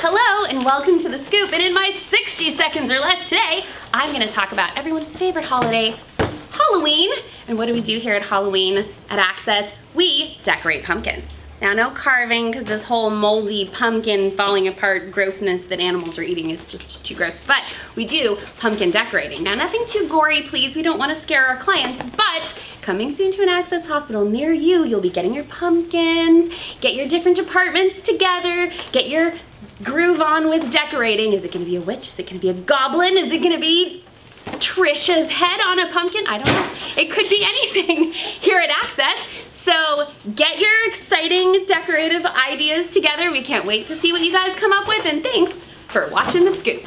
Hello and welcome to The Scoop and in my 60 seconds or less today, I'm gonna talk about everyone's favorite holiday, Halloween. And what do we do here at Halloween at Access? We decorate pumpkins. Now no carving because this whole moldy pumpkin falling apart grossness that animals are eating is just too gross. But we do pumpkin decorating. Now nothing too gory please, we don't want to scare our clients, but coming soon to an Access hospital near you, you'll be getting your pumpkins, get your different departments together, get your groove on with decorating. Is it gonna be a witch? Is it gonna be a goblin? Is it gonna be Trisha's head on a pumpkin? I don't know. It could be anything here at Access. So get your exciting decorative ideas together. We can't wait to see what you guys come up with and thanks for watching The Scoop.